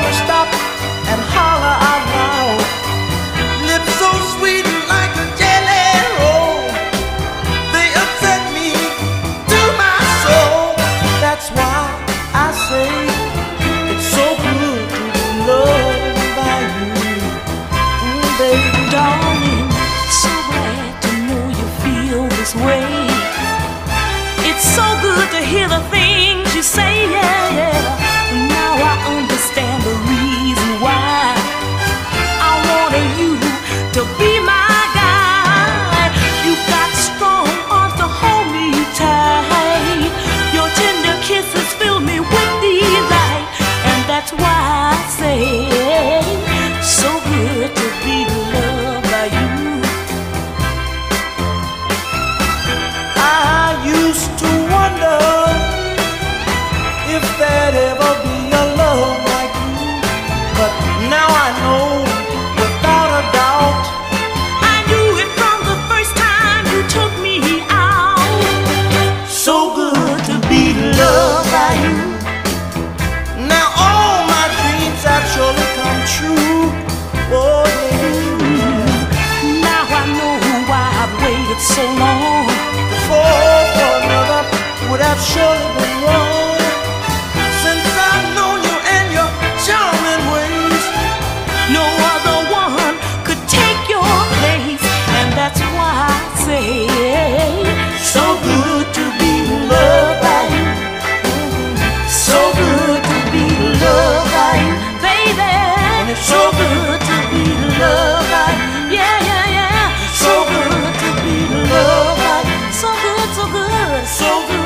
gonna stop and holler out loud. Lips so sweet like a jelly roll, they upset me to my soul. That's why I say it's so good to be loved by you, mm, baby darling. So glad to know you feel this way. It's so good to hear the things you say. Yeah. So long. For, for another would have surely been wrong. so good.